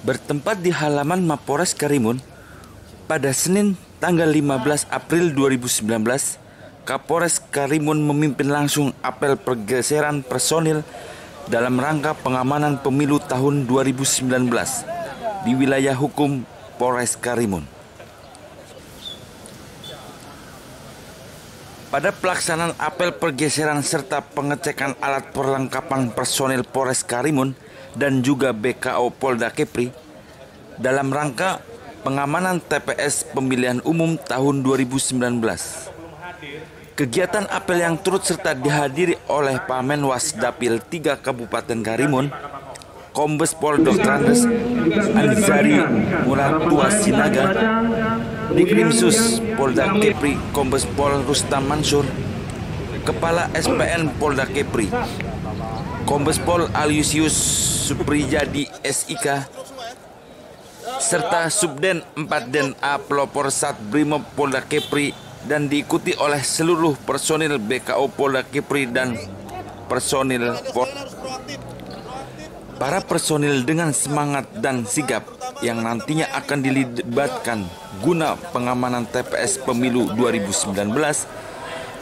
bertempat di halaman Mapores Karimun pada Senin tanggal 15 April 2019 Kapolres Karimun memimpin langsung apel pergeseran personil dalam rangka pengamanan pemilu tahun 2019 di wilayah hukum Polres Karimun. Pada pelaksanaan apel pergeseran serta pengecekan alat perlengkapan personil Polres Karimun dan juga BKO Polda Kepri dalam rangka pengamanan TPS pemilihan umum tahun 2019. Kegiatan apel yang turut serta dihadiri oleh Pamenwas Dapil 3 Kabupaten Karimun, Kombes Pol Dr. Andes Anzari Muratua Sinaga, Dikrimsus Polda Kepri Kombes Pol Rustam Mansur, Kepala SPN Polda Kepri, Kombes Pol Aliusius Suprijadi SIK, serta Subden 4 Den A Pelopor Sat Brimob Polda Kepri dan diikuti oleh seluruh personil BKO Polda Kepri dan personil Polda. Para personil dengan semangat dan sigap yang nantinya akan dilibatkan guna pengamanan TPS Pemilu 2019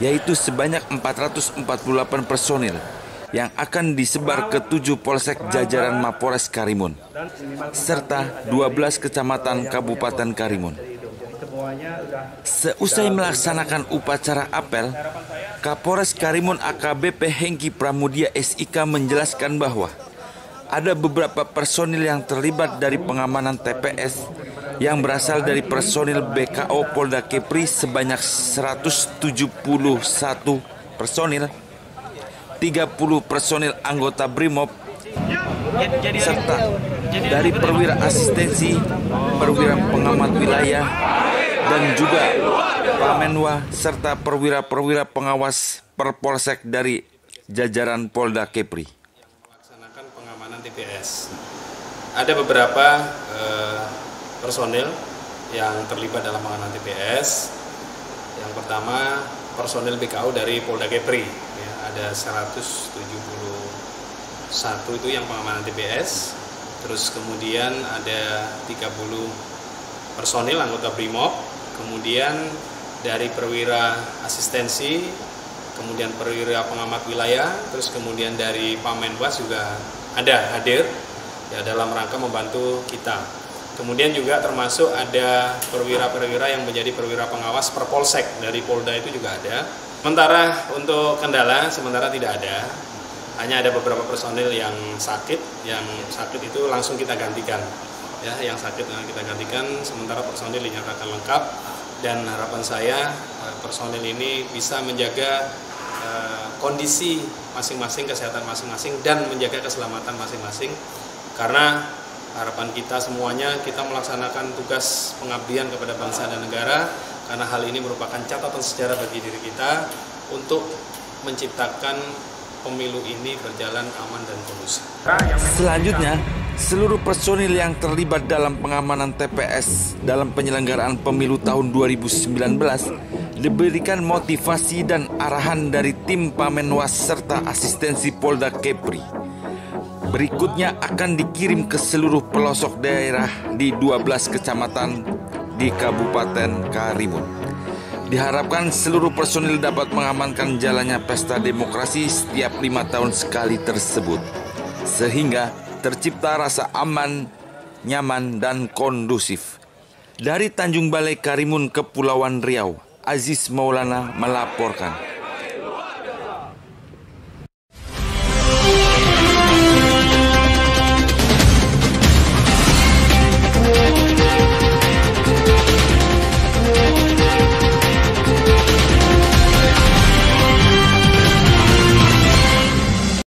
yaitu sebanyak 448 personil yang akan disebar ke tujuh polsek jajaran Mapores Karimun serta 12 kecamatan Kabupaten Karimun. Seusai melaksanakan upacara apel, Kapolres Karimun AKBP Hengki Pramudia SIK menjelaskan bahwa ada beberapa personil yang terlibat dari pengamanan TPS yang berasal dari personil BKO Polda Kepri sebanyak 171 personil, 30 personil anggota BRIMOB, serta dari perwira asistensi, perwira pengamat wilayah, dan juga Pamenwa serta perwira-perwira pengawas perpolsek dari jajaran Polda Kepri. TPS. Ada beberapa eh, personil yang terlibat dalam pengaman TPS. Yang pertama personil BKU dari Polda Kepri, ya, ada 171 itu yang pengamanan TPS. Terus kemudian ada 30 personil anggota BRIMOB, kemudian dari perwira asistensi, kemudian perwira pengamat wilayah, terus kemudian dari Pamenwas juga ada hadir ya dalam rangka membantu kita. Kemudian juga termasuk ada perwira-perwira yang menjadi perwira pengawas perpolsek dari Polda itu juga ada. Sementara untuk kendala sementara tidak ada. Hanya ada beberapa personil yang sakit, yang sakit itu langsung kita gantikan. Ya, yang sakit kita gantikan sementara personil dinyatakan lengkap dan harapan saya eh, personil ini bisa menjaga Eh, kondisi masing-masing, kesehatan masing-masing dan menjaga keselamatan masing-masing. Karena harapan kita semuanya kita melaksanakan tugas pengabdian kepada bangsa dan negara karena hal ini merupakan catatan sejarah bagi diri kita untuk menciptakan pemilu ini berjalan aman dan kondusif. Selanjutnya, seluruh personil yang terlibat dalam pengamanan TPS dalam penyelenggaraan pemilu tahun 2019 diberikan motivasi dan arahan dari tim Pamenwas serta asistensi Polda Kepri. Berikutnya akan dikirim ke seluruh pelosok daerah di 12 kecamatan di Kabupaten Karimun. Diharapkan seluruh personil dapat mengamankan jalannya pesta demokrasi setiap lima tahun sekali tersebut. Sehingga tercipta rasa aman, nyaman, dan kondusif. Dari Tanjung Balai Karimun, Kepulauan Riau, Aziz Maulana melaporkan.